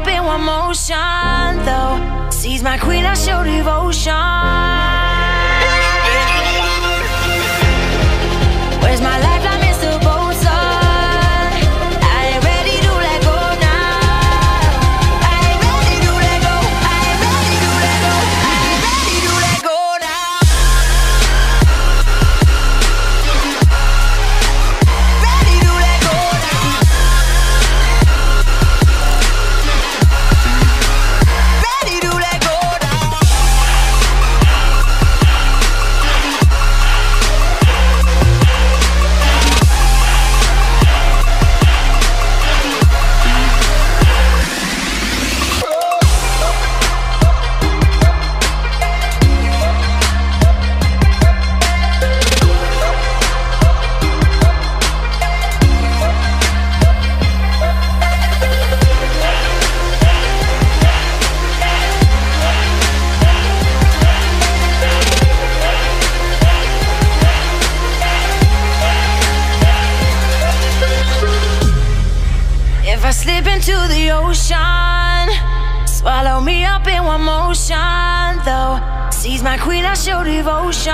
up in one motion, though. Seize my queen, I show devotion. Where's my lifeline, Into the ocean, swallow me up in one motion, though. Seize my queen, I show devotion.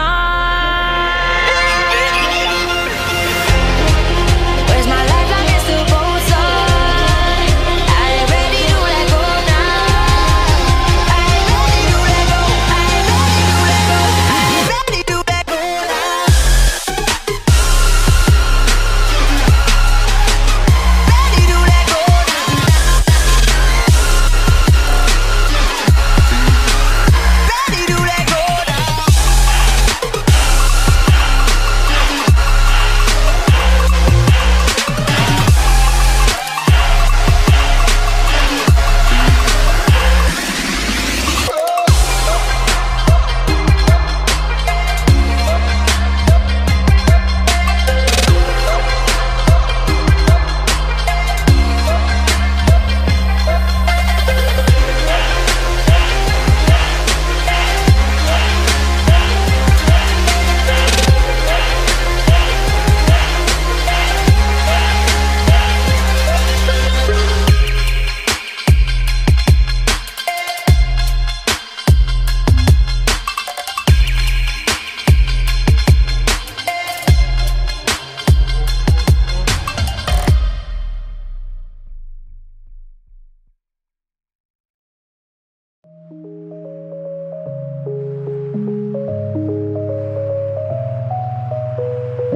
It's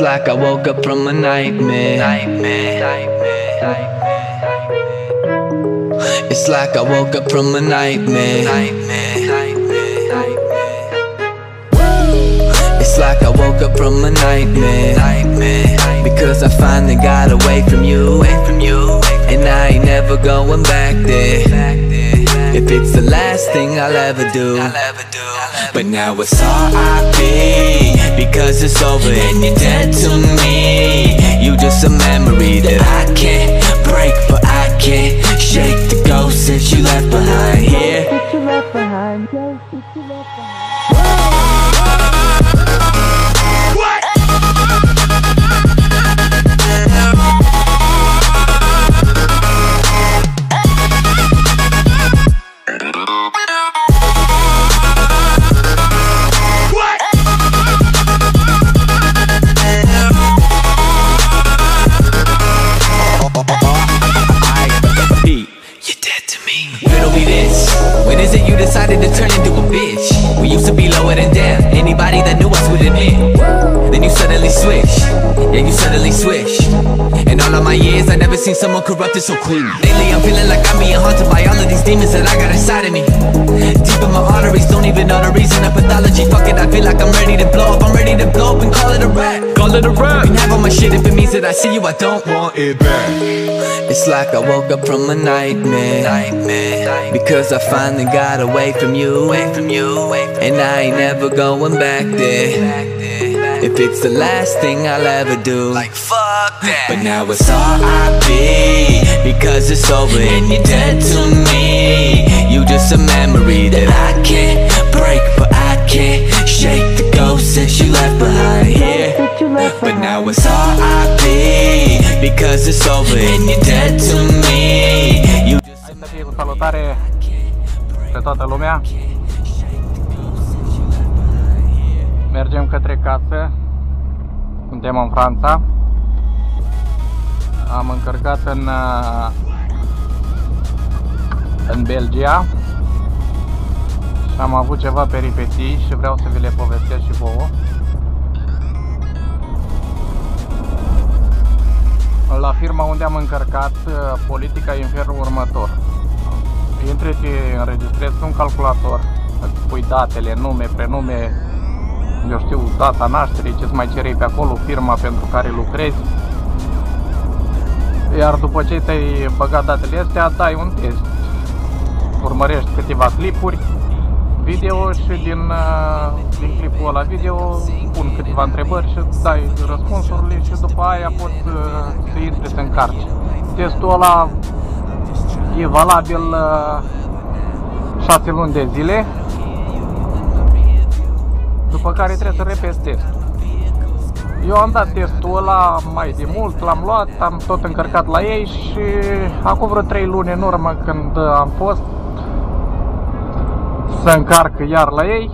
like I woke up from a nightmare. It's like I woke up from a nightmare. It's like I woke up from a nightmare. Because I finally got away from you. And I ain't never going back there. If it's the last thing I'll ever do. But now it's R.I.P. Because it's over and you're dead to me You just a memory that I can't break But I can't shake the ghost that you left behind here Pete, Yeah, you suddenly switch In all of my years I never seen someone corrupted so clean Lately I'm feeling like I'm being haunted by all of these demons that I got inside of me Deep in my arteries Don't even know the reason of pathology Fuck it, I feel like I'm ready to blow up I'm ready to blow up and call it a rap Call it a rap. You can have all my shit if it means that I see you I don't want Want it back. it's like I woke up from a nightmare. Nightmare. Because I finally got away from you. Away from you. And I ain't never going back there. If it's the last thing I'll ever do. Like fuck that. But now it's R.I.P. Because it's over and you're dead to me. You just a memory that I can't break, but I can't shake the ghost that you left behind here. But now it's R.I.P. Because it's over and you're dead to me. You just Hai să fie cu salutare pe toată lumea. Mergem către casă. Suntem în Franța. Am încărcat în uh, în Belgia și am avut ceva peripeții și vreau să vi le povestesc și vouă. La firma unde am încărcat, uh, politica e în felul următor. Intri, te înregistrezi pe un calculator, îți pui datele, nume, prenume, eu știu, data nașterii, ce-ți mai cerei pe acolo, firma pentru care lucrezi. Iar după ce ți-ai băgat datele astea, dai un test. Urmărești câteva clipuri video și din, uh, din clipul ăla video pun câteva întrebări și îți dai răspunsurile și după aia poți uh, să intri să încarci. Testul ăla e valabil 6 luni de zile, după care trebuie să repeți testul. Eu am dat testul ăla mai de mult, l-am luat, am tot încărcat la ei și acum vreo 3 luni în urmă când am fost să încarc iar la ei,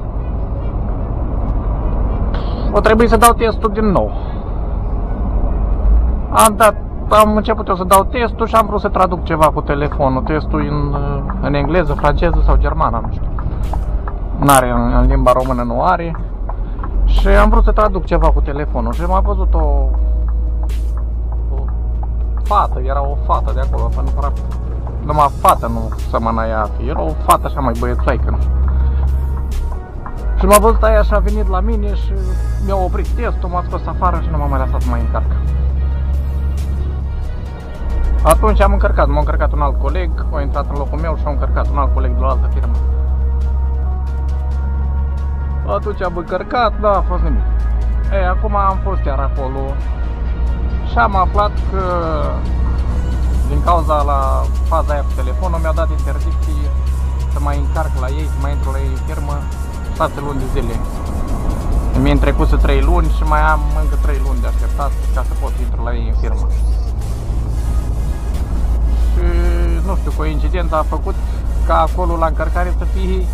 o trebuie să dau testul din nou. Am dat, am început eu să dau testul și am vrut să traduc ceva cu telefonul, testul în, în engleză, franceză sau germană, nu știu. N-are în, în limba română, nu are. Și am vrut să traduc ceva cu telefonul și m-a văzut o, o fată, era o fată de acolo, nu prea, numai fată nu semăna ea, era o fată așa mai băiețoaică, nu știu. Și m-a văzut aia și a venit la mine și mi-a oprit testul, m-a scos afară și nu m-a mai lăsat să mai încarc. Atunci am încărcat, m-a încărcat un alt coleg, a intrat în locul meu și a încărcat un alt coleg de la altă firmă. Atunci am încărcat, da, a fost nimic. Ei, acum am fost chiar acolo și am aflat că din cauza la faza aia cu telefonul mi-a dat interdicții să mai încarc la ei, să mai intru la ei în firmă 6 luni de zile. Mi-a trecut 3 luni și mai am încă 3 luni de așteptat ca să pot intru la ei în firmă. Și nu știu, coincidența a făcut ca acolo la încărcare să fie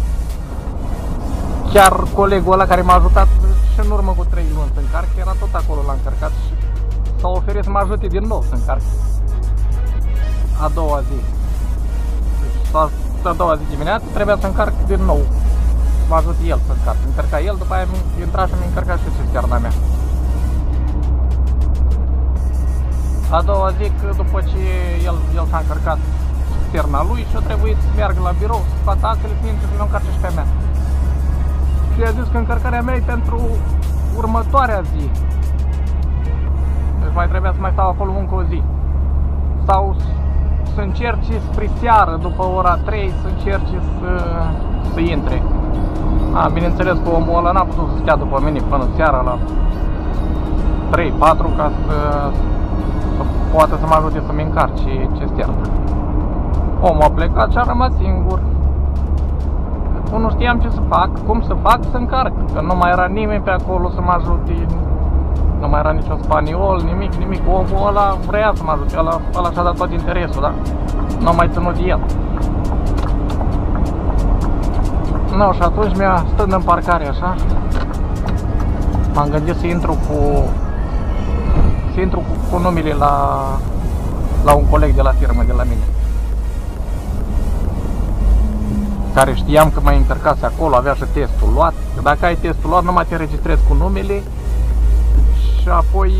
chiar colegul ăla care m-a ajutat și în urmă cu 3 luni să încarc, era tot acolo la încărcat și s-a oferit să mă ajute din nou să încarc. A doua zi. Deci, a doua zi dimineață trebuia să încarc din nou. Mă ajut el să încarc. Încărca el, după aia intra și mi încărca și cisterna mea. A doua zi, că după ce el, el s-a încărcat cisterna lui și a trebuit să meargă la birou, să scoată actele, să intre și mi încarce și pe mea și a zis că încărcarea mea e pentru următoarea zi. Deci mai trebuia să mai stau acolo încă o zi. Sau să încerci spre seară, după ora 3, să încerci să, să intre. A, bineînțeles că omul ăla n-a putut să stea după mine până seara la 3-4 ca să, să poată să mă ajute să-mi încarci cisterna. Omul a plecat și a rămas singur nu știam ce să fac, cum să fac să încarc, că nu mai era nimeni pe acolo să mă ajute, nu mai era niciun spaniol, nimic, nimic, omul ăla vrea să mă ajute, ăla, ăla și-a dat tot interesul, da? Nu mai ținut de el. No, și atunci mi-a stând în parcare așa, m-am gândit să intru cu să intru cu, cu numele la, la un coleg de la firmă, de la mine. Care știam că mai încărcase acolo, avea și testul luat. Că dacă ai testul luat, numai te registrezi cu numele și apoi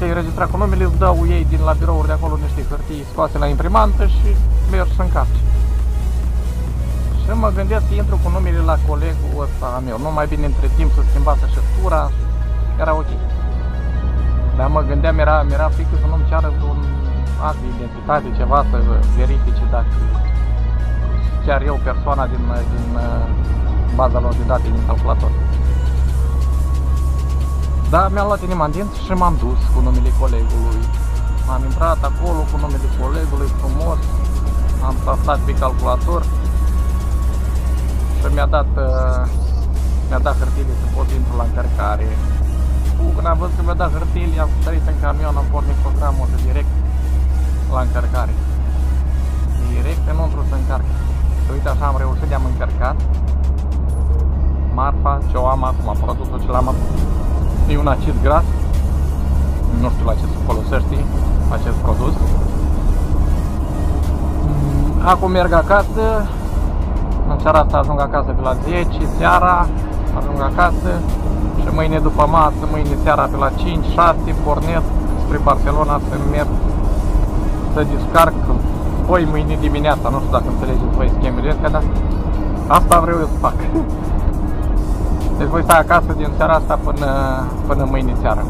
te înregistrat cu numele, îți dau ei din la birouri de acolo niște hârtii scoase la imprimantă și mergi să încarci. Și mă gândeam să intru cu numele la colegul ăsta meu. Nu mai bine între timp să schimba sășătura, era ok. Dar mă gândeam, era, era frică să nu-mi ceară un act de identitate, ceva să verifice dacă chiar eu persoana din, din uh, baza lor de date din calculator. Da, mi-am luat inima în dinți și m-am dus cu numele colegului. Am intrat acolo cu numele colegului frumos, am tastat pe calculator și mi-a dat, uh, mi-a dat hârtiile să pot intru la încărcare. Uh, Când am văzut că mi-a dat hârtiile, am sărit în camion, am pornit programul de direct la încărcare. Direct înăuntru să încarc. Și uite așa am reușit, de-am încărcat. Marfa, ce o am acum, produsul ce l-am acum. E un acid gras. Nu știu la ce se folosește acest produs. Mm, Acum merg acasă. În seara asta ajung acasă pe la 10 seara. Ajung acasă. Și mâine după masă, mâine seara pe la 5-6 pornesc spre Barcelona să merg să descarc voi mâine dimineața, nu știu dacă înțelegeți voi schemele astea, dar asta vreau eu să fac. Deci voi sta acasă din seara asta până, până mâine seară.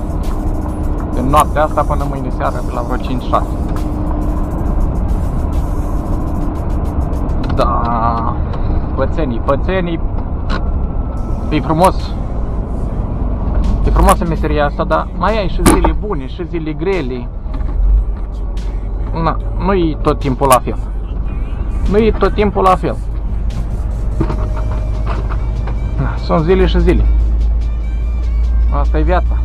Din noaptea asta până mâine seară, pe la vreo 5-6. Da, pățenii, pățenii, e frumos. E frumoasă meseria asta, dar mai ai și zile bune și zile grele. Na, nu e tot timpul la fel. Nu e tot timpul la fel. Na, sunt zile și zile. Asta e viața.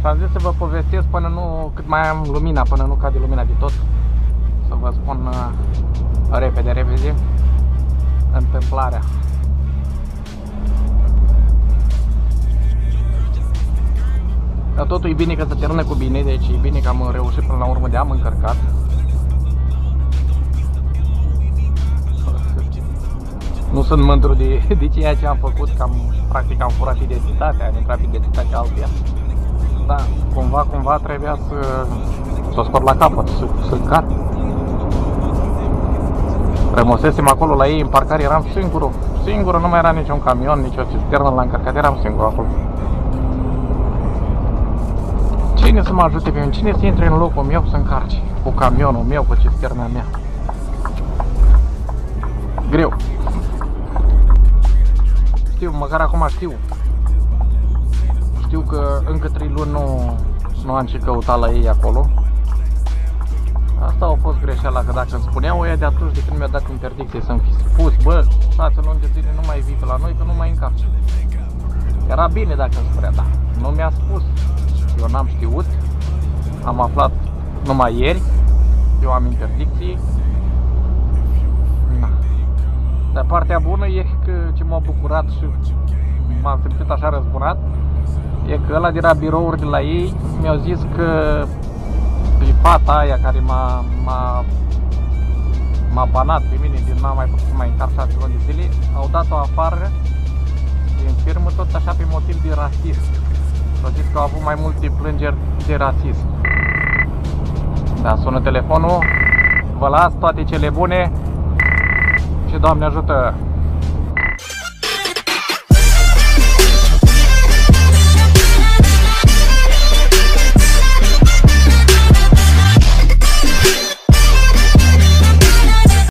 Și am zis să vă povestesc până nu, cât mai am lumina, până nu cade lumina de tot. Să vă spun uh, repede, repede întâmplarea. Dar totul e bine că se termină cu bine, deci e bine că am reușit până la urmă de am încărcat. Nu sunt mândru de, de ceea ce am făcut, că am, practic am furat identitatea, am intrat pe identitatea altuia. Da, cumva, cumva trebuia să, să o scot la capăt, să, să car. Rămăsesem acolo la ei în parcare, eram singurul, singurul, nu mai era niciun camion, nici o cisternă la încărcat, eram singur acolo. Cine să mă ajute pe mine? Cine să intre în locul meu să încarci? Cu camionul meu, cu cisterna mea. Greu. Știu, măcar acum știu. Știu că încă 3 luni nu, nu am ce căuta la ei acolo. Asta a fost greșeala, că dacă îmi spuneau ăia de atunci de când mi-a dat interdicție să-mi fi spus, bă, șase luni de zile nu mai vii pe la noi, că nu mai încarci. Era bine dacă îmi spunea, da. Nu mi-a spus. Eu n-am știut. Am aflat numai ieri. Eu am interdicții. Na. Dar partea bună e că ce m-a bucurat și m-am simțit așa răzbunat e că ăla de la birouri de la ei mi-au zis că e fata aia care m-a, m-a, m-a banat pe mine din n-am mai putut să mai încarc șase luni de zile, au dat-o afară din firmă tot așa pe motiv de rasism. S-au zis că au avut mai multe plângeri de rasism. Da, sună telefonul, vă las toate cele bune și Doamne ajută!